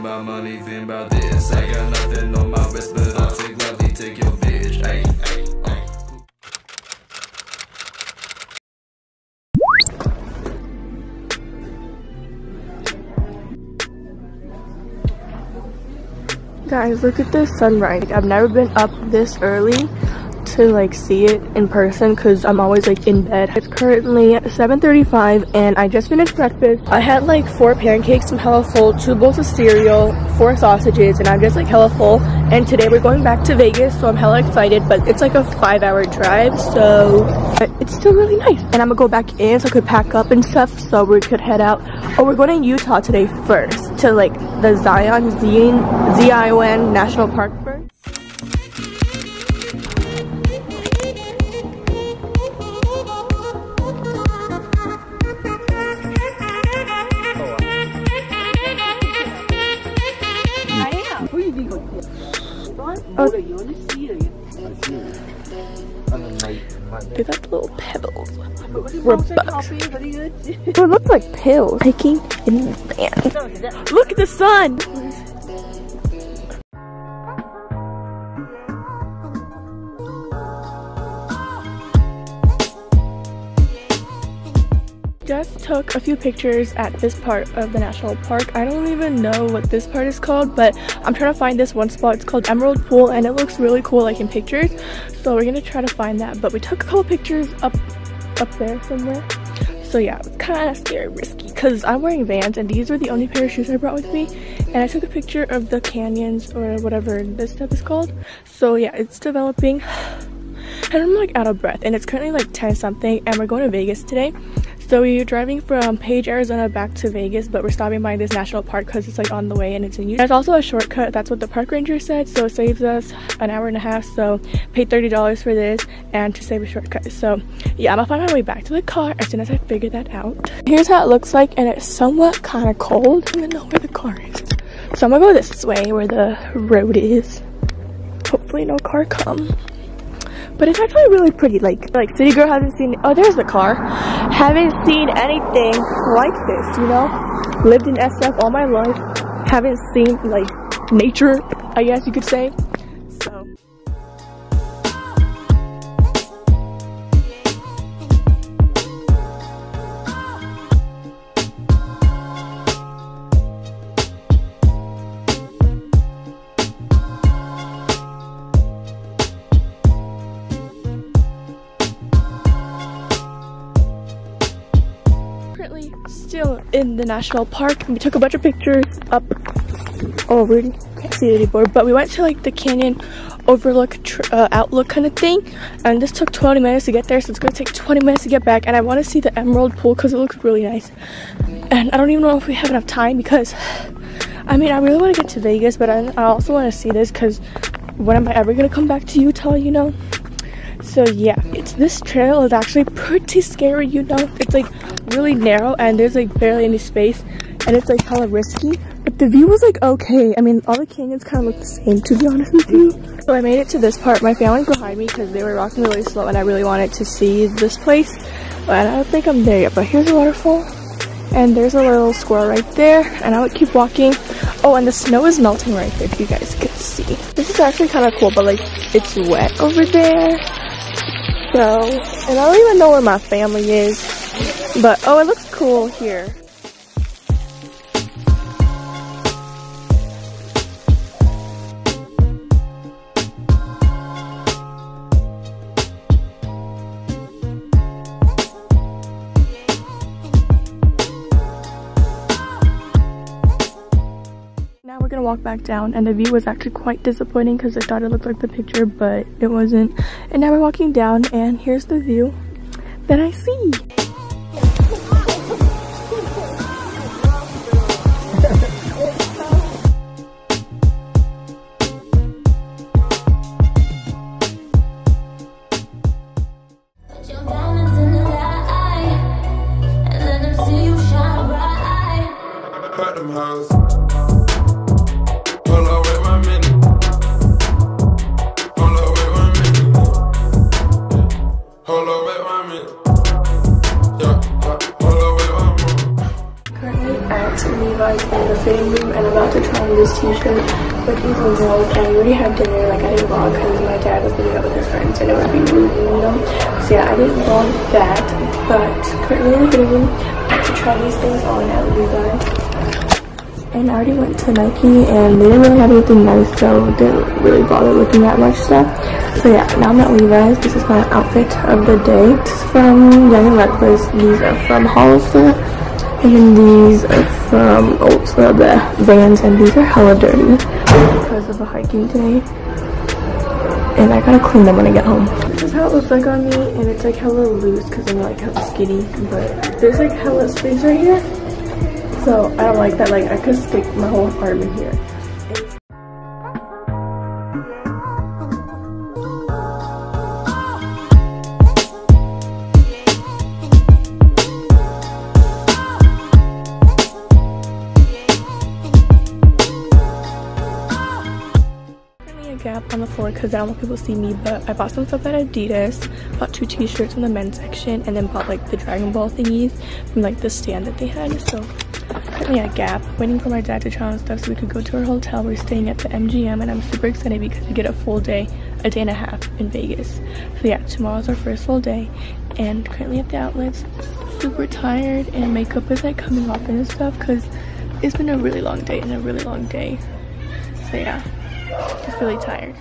think about money, think about this. I got nothing on my wrist, but I'll take lovely, take your bitch. Ay, ay, ay. Guys, look at this sunrise. I've never been up this early to like see it in person because I'm always like in bed. It's currently 7.35 and I just finished breakfast. I had like four pancakes, some hella full, two bowls of cereal, four sausages, and I'm just like hella full. And today we're going back to Vegas, so I'm hella excited, but it's like a five hour drive, so it's still really nice. And I'm gonna go back in so I could pack up and stuff so we could head out. Oh, we're going to Utah today first to like the Zion, Z-I-O-N National Park Mm. They got the little pebbles. We're bugs. It looks like pills. Hiking in the van. Look at the sun! Just took a few pictures at this part of the national park. I don't even know what this part is called, but I'm trying to find this one spot. It's called Emerald Pool, and it looks really cool, like in pictures. So we're gonna try to find that. But we took a couple pictures up, up there somewhere. So yeah, it's kind of scary, risky, because I'm wearing Vans, and these were the only pair of shoes I brought with me. And I took a picture of the canyons, or whatever this stuff is called. So yeah, it's developing. And I'm like out of breath, and it's currently like 10 something, and we're going to Vegas today. So we're driving from Page, Arizona back to Vegas, but we're stopping by this national park because it's like on the way and it's in use. There's also a shortcut, that's what the park ranger said, so it saves us an hour and a half, so paid $30 for this and to save a shortcut. So yeah, I'm gonna find my way back to the car as soon as I figure that out. Here's how it looks like, and it's somewhat kind of cold. I don't even know where the car is. So I'm gonna go this way where the road is. Hopefully no car come but it's actually really pretty like like city girl hasn't seen oh there's the car haven't seen anything like this you know? Lived in sf all my life. Haven't seen like nature i guess you could say still in the national park we took a bunch of pictures up. Oh can't see it anymore. But we went to like the canyon overlook uh, outlook kind of thing and this took 20 minutes to get there so it's gonna take 20 minutes to get back and i want to see the emerald pool because it looks really nice. And i don't even know if we have enough time because i mean i really want to get to vegas but i, I also want to see this because when am i ever gonna come back to utah you know? So yeah it's this trail is actually pretty scary you know? It's like really narrow and there's like barely any space and it's like hella risky. But the view was like okay. I mean all the canyons kind of look the same to be honest with you. So i made it to this part. My family's behind me because they were walking really slow and i really wanted to see this place. But i don't think i'm there yet. But here's a waterfall and there's a little squirrel right there and i would keep walking. Oh and the snow is melting right there if you guys can see. This is actually kind of cool but like it's wet over there. So, and I don't even know where my family is, but oh, it looks cool here. Now we're gonna walk back down and the view was actually quite disappointing because I thought it looked like the picture but it wasn't. And now we're walking down and here's the view that I see. them hoes. Currently at Levi's in the fitting room and I'm about to try on this t-shirt with these overalls and we already had dinner like I didn't vlog because my dad was meeting up with his friends and it would be rude, you know. So yeah, I didn't vlog that but currently in the fitting room to try these things on at guys and I already went to Nike and they didn't really have anything nice so didn't really bother looking at much stuff. So yeah, now I'm at Levi's. This is my outfit of the day. Is from Young and Reckless. These are from Hollister. And then these are from oh, Ulta, the Vans, and these are hella dirty because of a hiking day. And I gotta clean them when I get home. This is how it looks like on me, and it's like hella loose because I'm like hella skinny. But there's like hella space right here. So I don't like that. Like I could stick my whole in here. Gap on the floor because I don't want people to see me, but I bought some stuff at Adidas, bought two t-shirts from the men's section, and then bought like the Dragon Ball thingies from like the stand that they had. So currently at Gap, waiting for my dad to try on stuff so we could go to our hotel. We're staying at the MGM and I'm super excited because we get a full day, a day and a half in Vegas. So yeah, tomorrow's our first full day and currently at the outlets, super tired and makeup is like coming off and stuff because it's been a really long day and a really long day. So yeah, just really tired.